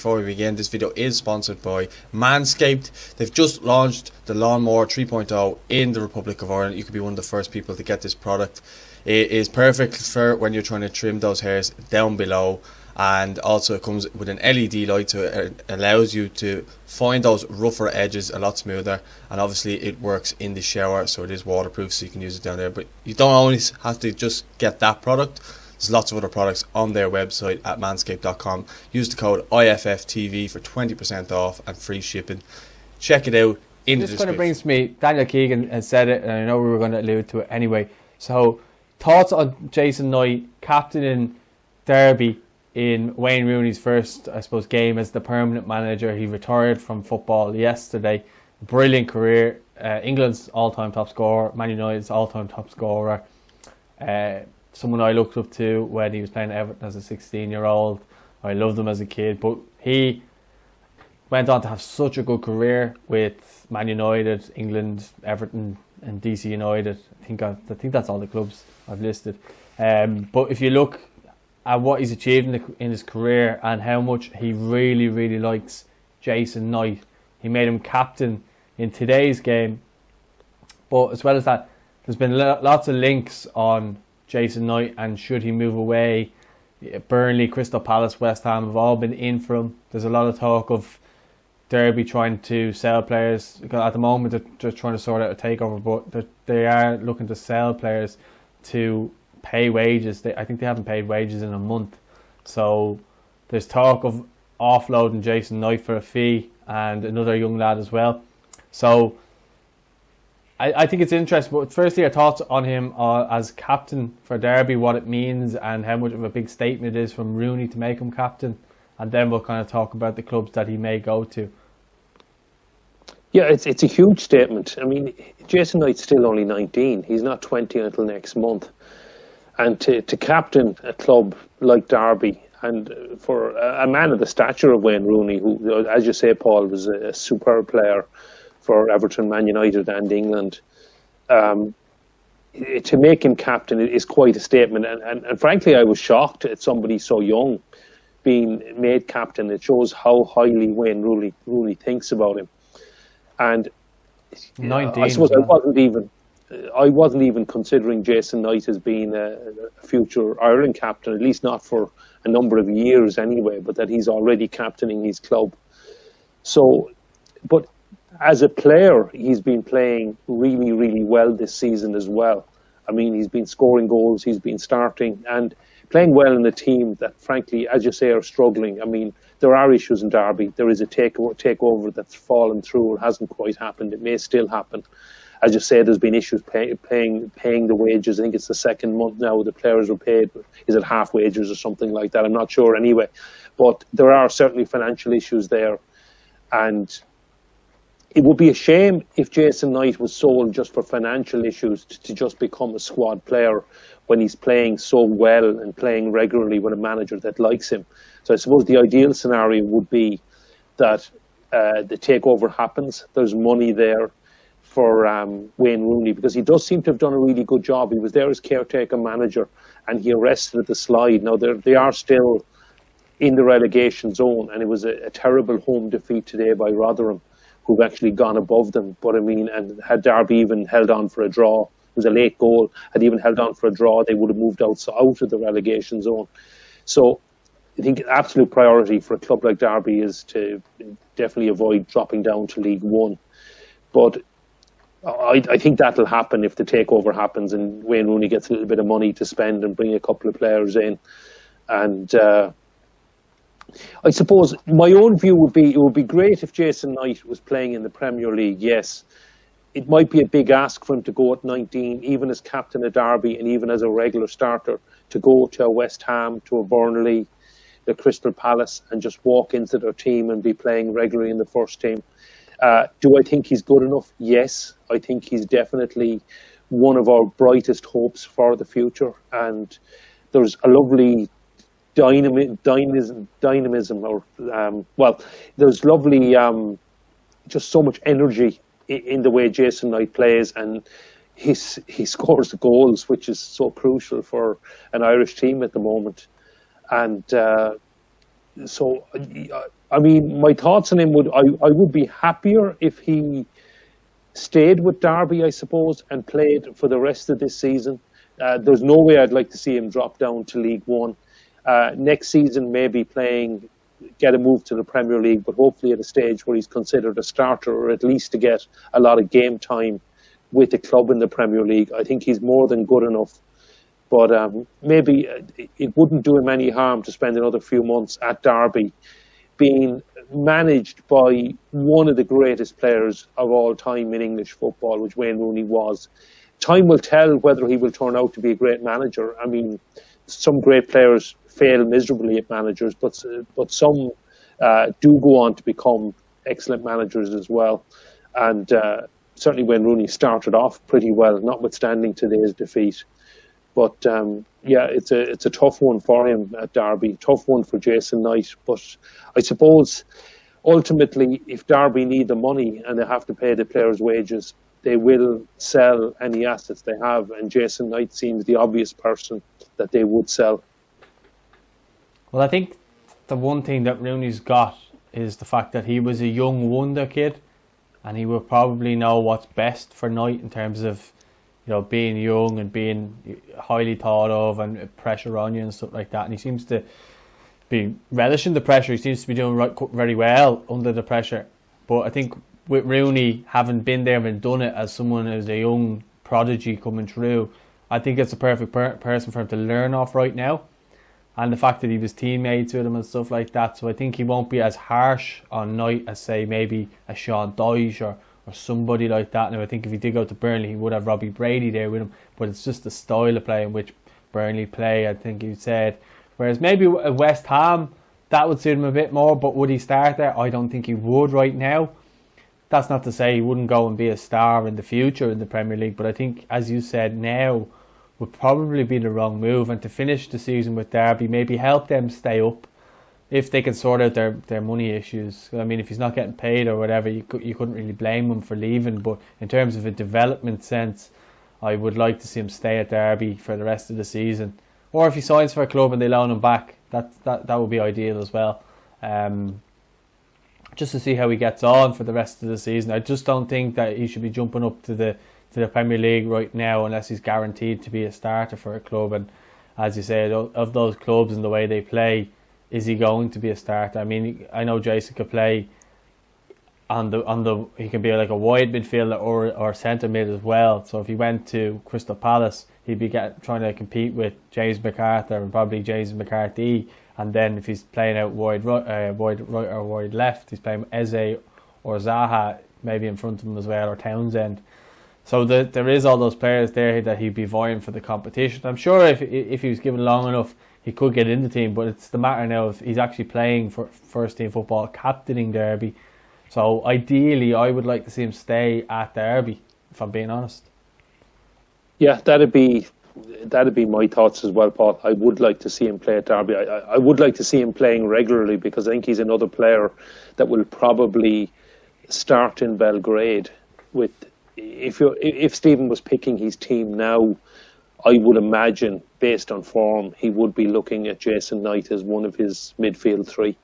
before we begin, this video is sponsored by Manscaped. They've just launched the Lawnmower 3.0 in the Republic of Ireland. You could be one of the first people to get this product. It is perfect for when you're trying to trim those hairs down below and also it comes with an LED light so it allows you to find those rougher edges a lot smoother and obviously it works in the shower so it is waterproof so you can use it down there but you don't always have to just get that product there's lots of other products on their website at manscaped.com. Use the code IFFTV for 20% off and free shipping. Check it out in this the kind of brings me. Daniel Keegan has said it, and I know we were going to allude to it anyway. So, thoughts on Jason Knight, captain in Derby in Wayne Rooney's first, I suppose, game as the permanent manager. He retired from football yesterday. Brilliant career. Uh, England's all-time top scorer. Man United's all-time top scorer. Uh, someone I looked up to when he was playing Everton as a 16-year-old. I loved him as a kid, but he went on to have such a good career with Man United, England, Everton, and DC United. I think I, I think that's all the clubs I've listed. Um, but if you look at what he's achieved in, the, in his career and how much he really, really likes Jason Knight, he made him captain in today's game. But as well as that, there's been lo- lots of links on Jason Knight and should he move away. Burnley, Crystal Palace, West Ham have all been in for him. There's a lot of talk of Derby trying to sell players. At the moment, they're just trying to sort out a takeover, but they are looking to sell players to pay wages. They, I think they haven't paid wages in a month. So there's talk of offloading Jason Knight for a fee and another young lad as well. So I, I think it's interesting. But firstly, our thoughts on him uh, as captain for Derby, what it means, and how much of a big statement it is from Rooney to make him captain. And then we'll kind of talk about the clubs that he may go to. Yeah, it's it's a huge statement. I mean, Jason Knight's still only 19. He's not 20 until next month. And to, to captain a club like Derby, and for a, man of the stature of Wayne Rooney, who, as you say, Paul, was a, a superb player for Everton, Man United, and England, um, to make him captain is quite a statement. And, and, and frankly, I was shocked at somebody so young being made captain. It shows how highly Wayne Rooney, Rooney thinks about him. And 19. I suppose I wasn't even I wasn't even considering Jason Knight as being a, a future Ireland captain, at least not for a number of years anyway. But that he's already captaining his club. So, but as a player, he's been playing really, really well this season as well. I mean, he's been scoring goals, he's been starting and playing well in a team that, frankly, as you say, are struggling. I mean, there are issues in Derby. There is a takeover, takeover that's fallen through. It hasn't quite happened. It may still happen. As you say, there's been issues pay, paying paying the wages. I think it's the second month now the players were paid. Is it half wages or something like that? I'm not sure anyway. But there are certainly financial issues there. And it would be a shame if Jason Knight was sold just for financial issues to, to just become a squad player when he's playing so well and playing regularly with a manager that likes him. So I suppose the ideal scenario would be that uh, the takeover happens. There's money there for um, Wayne Rooney because he does seem to have done a really good job. He was there as caretaker manager and he arrested the slide. Now they are still in the relegation zone, and it was a, a terrible home defeat today by Rotherham, who've actually gone above them. But I mean, and had Derby even held on for a draw, it was a late goal. Had even held on for a draw, they would have moved out out of the relegation zone. So I think absolute priority for a club like Derby is to definitely avoid dropping down to League One. But I, I think that'll happen if the takeover happens and Wayne Rooney gets a little bit of money to spend and bring a couple of players in. And uh, I suppose my own view would be it would be great if Jason Knight was playing in the Premier League, yes. It might be a big ask for him to go at 19, even as captain of Derby and even as a regular starter, to go to a West Ham, to a Burnley, the Crystal Palace, and just walk into their team and be playing regularly in the first team. Uh, do I think he's good enough? Yes. I think he's definitely one of our brightest hopes for the future. And there's a lovely dynami- dynamism, dynamism or, um, well, there's lovely, um, just so much energy in, in the way Jason Knight plays. And he's, he scores the goals, which is so crucial for an Irish team at the moment. And uh, so I mean, my thoughts on him would I, I would be happier if he stayed with Derby, I suppose, and played for the rest of this season. Uh, there's no way I'd like to see him drop down to League One. Uh, next season, maybe playing, get a move to the Premier League, but hopefully at a stage where he's considered a starter or at least to get a lot of game time with the club in the Premier League. I think he's more than good enough. But um, maybe it wouldn't do him any harm to spend another few months at Derby being managed by one of the greatest players of all time in English football, which Wayne Rooney was. Time will tell whether he will turn out to be a great manager. I mean, some great players fail miserably at managers, but but some uh, do go on to become excellent managers as well. And uh, certainly, when Rooney started off pretty well, notwithstanding today's defeat. But um, yeah, it's a it's a tough one for him at Derby, tough one for Jason Knight. But I suppose ultimately, if Derby need the money and they have to pay the players' wages, they will sell any assets they have, and Jason Knight seems the obvious person that they would sell. Well, I think the one thing that Rooney's got is the fact that he was a young wonder kid, and he will probably know what's best for Knight in terms of you know, being young and being highly thought of and pressure on you and stuff like that. And he seems to be relishing the pressure. He seems to be doing right, very well under the pressure. But I think with Rooney having been there and done it as someone as a young prodigy coming through, I think it's a perfect per- person for him to learn off right now. And the fact that he was teammates with him and stuff like that. So I think he won't be as harsh on Knight as, say, maybe a Sean Dyche or or somebody like that. Now, I think if he did go to Burnley, he would have Robbie Brady there with him, but it's just the style of play in which Burnley play, I think you said. Whereas maybe uh, West Ham, that would suit him a bit more, but would he start there? I don't think he would right now. That's not to say he wouldn't go and be a star in the future in the Premier League, but I think, as you said, now would probably be the wrong move. And to finish the season with Derby, maybe help them stay up if they can sort out their, their money issues. I mean, if he's not getting paid or whatever, you could, you couldn't really blame him for leaving. But in terms of a development sense, I would like to see him stay at Derby for the rest of the season. Or if he signs for a club and they loan him back, that that, that would be ideal as well. Um, just to see how he gets on for the rest of the season. I just don't think that he should be jumping up to the to the Premier League right now unless he's guaranteed to be a starter for a club. And as you say, of those clubs and the way they play, is he going to be a starter? I mean, I know Jason could play on the on the he can be like a wide midfielder or or centre mid as well. So if he went to Crystal Palace, he'd be get, trying to compete with James McArthur and probably James McCarthy. And then if he's playing out wide right, uh, wide right or wide left, he's playing Eze or Zaha maybe in front of him as well or Townsend. So the, there is all those players there that he'd be vying for the competition. I'm sure if if he was given long enough, he could get in the team, but it's the matter now of he's actually playing for first team football, captaining Derby. So ideally, I would like to see him stay at Derby. If I'm being honest. Yeah, that'd be that'd be my thoughts as well, Paul. I would like to see him play at Derby. I, I would like to see him playing regularly because I think he's another player that will probably start in Belgrade. With if you if Stephen was picking his team now, I would imagine, based on form, he would be looking at Jason Knight as one of his midfield three.